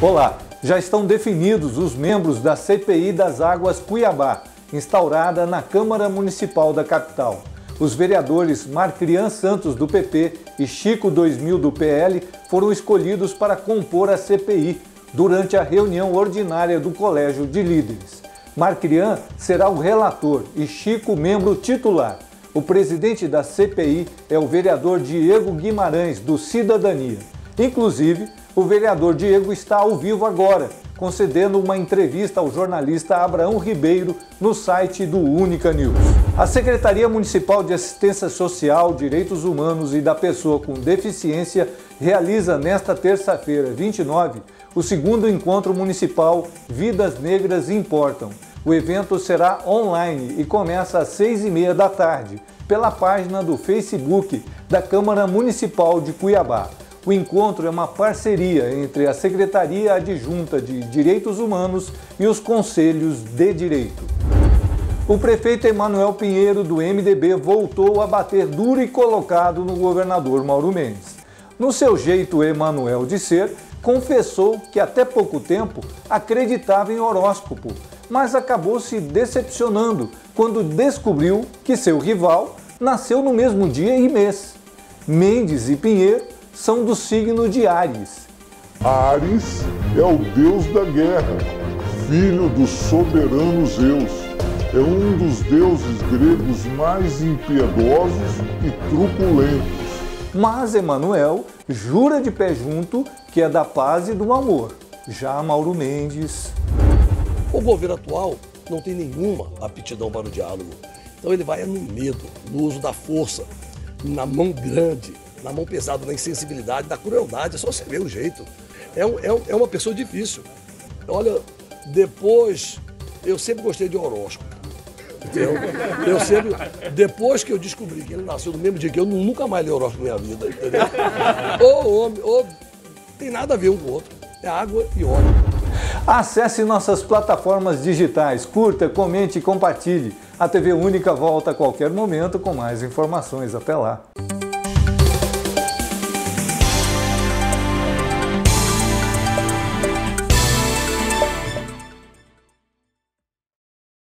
Olá, já estão definidos os membros da CPI das Águas Cuiabá, instaurada na Câmara Municipal da capital. Os vereadores Marcrian Santos, do PP, e Chico 2000, do PL, foram escolhidos para compor a CPI durante a reunião ordinária do Colégio de Líderes. Marcrian será o relator e Chico, membro titular. O presidente da CPI é o vereador Diego Guimarães, do Cidadania. Inclusive, o vereador Diego está ao vivo agora, concedendo uma entrevista ao jornalista Abraão Ribeiro no site do Única News. A Secretaria Municipal de Assistência Social, Direitos Humanos e da Pessoa com Deficiência realiza nesta terça-feira, 29, o segundo encontro municipal Vidas Negras Importam. O evento será online e começa às seis e meia da tarde, pela página do Facebook da Câmara Municipal de Cuiabá. O encontro é uma parceria entre a Secretaria Adjunta de Direitos Humanos e os Conselhos de Direito. O prefeito Emanuel Pinheiro, do MDB, voltou a bater duro e colocado no governador Mauro Mendes. No seu jeito Emanuel de ser, confessou que até pouco tempo acreditava em horóscopo, mas acabou se decepcionando quando descobriu que seu rival nasceu no mesmo dia e mês. Mendes e Pinheiro são do signo de Ares. Ares é o deus da guerra, filho do soberano Zeus. É um dos deuses gregos mais impiedosos e truculentos. Mas Emanuel jura de pé junto que é da paz e do amor. Já Mauro Mendes. O governo atual não tem nenhuma aptidão para o diálogo. Então ele vai no medo, no uso da força, na mão grande, na mão pesada, na insensibilidade, na crueldade. É só você ver o jeito. É, um, é, um, é uma pessoa difícil. Olha, depois, eu sempre gostei de horóscopo. Entendeu? Eu sempre, depois que eu descobri que ele nasceu no mesmo dia que eu, nunca mais li horóscopo na minha vida, entendeu? Ou homem, ou tem nada a ver um com o outro. É água e óleo. Acesse nossas plataformas digitais, curta, comente e compartilhe. A TV Única volta a qualquer momento com mais informações. Até lá.